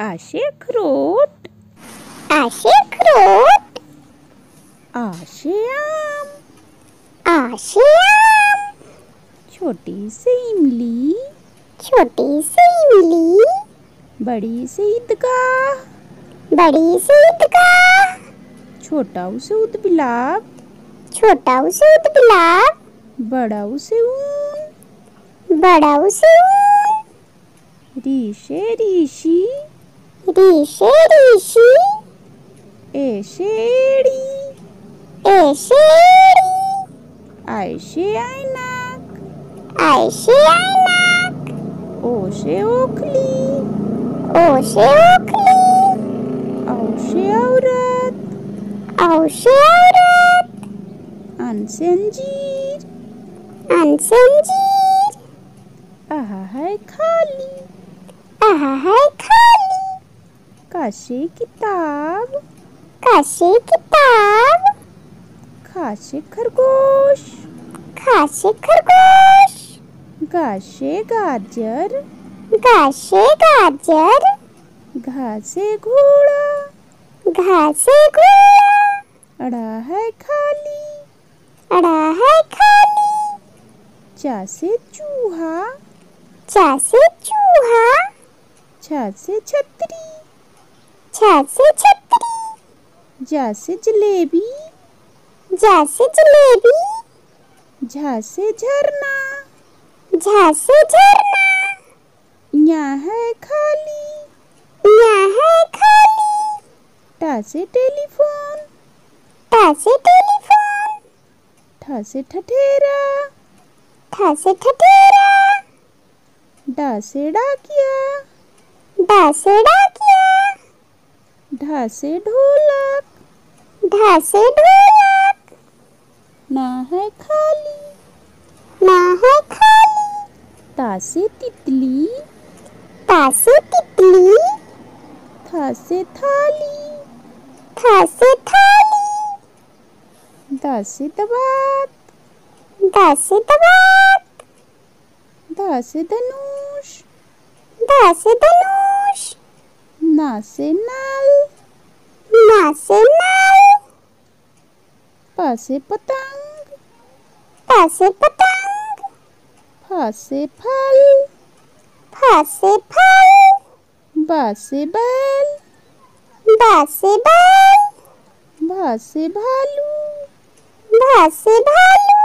आशे अखरोट आशे अखरोट आशे आम आशे आम छोटी सी इमली। छोटी सी इमली। बड़ी सी ईदगाह। बड़ी सी ईदगाह। छोटा उसे उदबिलाब छोटा उसे गुलाब बड़ा उसे ऊन। बड़ा उसे ऊन। ऋषे ऋषि ঋষে ঋষি এসে রি এসে রি আইসে আইনাক আইসে আইনাক ওসে ওখলি ওসে ওখলি আউসে আওরাত আউসে আওরাত আনসেনজির আনসেনজির আহা হায় খালি আহা হায় খালি काशे किताब। काशे किताब। खाशे खरगोश। खाशे खरगोश। गाशे गाजर। गाशे गाजर। घासे घोड़ा। घासे घोड़ा। अड़ा है खाली। अड़ा है खाली। चासे चूहा। चासे चूहा। छासे छतरी। छासे छतरी। जासे जलेबी। जासे जलेबी। झासे झरना। झासे झरना। यहाँ है खाली। यहाँ है खाली। टासे टेलीफोन। टासे टेलीफोन। ठासे ठठेरा। ठासे ठठेरा। डासे डाकिया। डासे डाकिया। ढासे ढोलक। ढासे ढोलक। ना है खाली। ना है खाली। तासे तितली। तासे तितली। थासे थाली। थासे थाली। दासे दबात। दासे दबात। दासे धनुष। दासे धनुष। नासे नल। नासे नल पासे पतंग पासे पतंग फासे फल फासे फल बासे बैल बासे बैल भासे भालू भासे भालू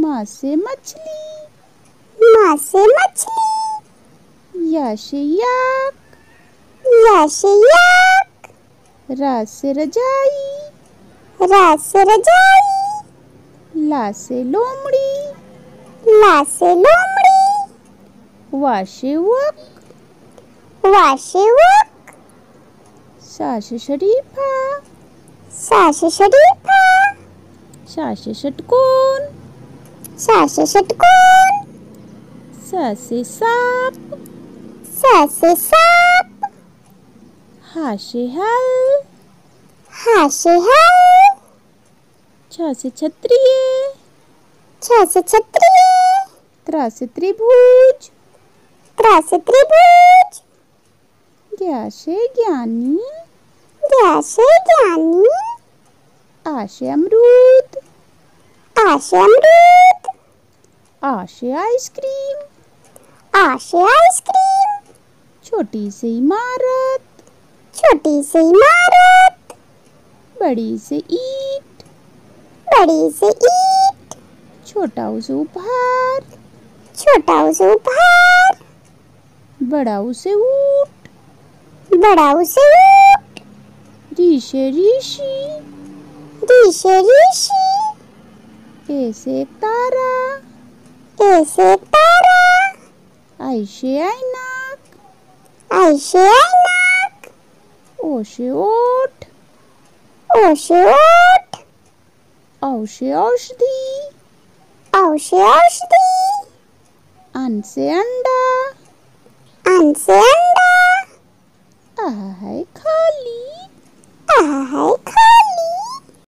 मासे मछली मासे मछली याशे याक याशे याक रासे रजाई। रासे रजाई। लासे लोमड़ी। लासे लोमड़ी। वाशे वक। वाशे वक। साशे शरीफा। साशे शरीफा। शाशे षटकोन। साशे षटकोन। सासे साप। सासे साप। हाशे हल हाशे हल छासे छत्रिये छासे छत्रिये त्रासे त्रिभुज त्रासे त्रिभुज ग्याशे ज्ञानी। ग्याशे ज्ञानी। आशे अमरूद। आशे अमरूद। आशे आइसक्रीम। आशे आइसक्रीम। छोटी सी इमारत। छोटी सी इमारत। बड़ी से ईट। बड़ी से ईट। छोटा उसे उपहार। छोटा उसे उपहार। बड़ा उसे ऊट। बड़ा उसे ऊट। ऋषे ऋषि। ऋषि ऋषि। ऐसे तारा। ऐसे तारा। आयशे ऐनक। ऐसे ऐनक। Oh, Oshi Ot. Oshi oh, Ot. Oshi oh, Oshdi. Oshi Oshdi. Anse Anda. Anse Anda. Ahai Kali. Ahai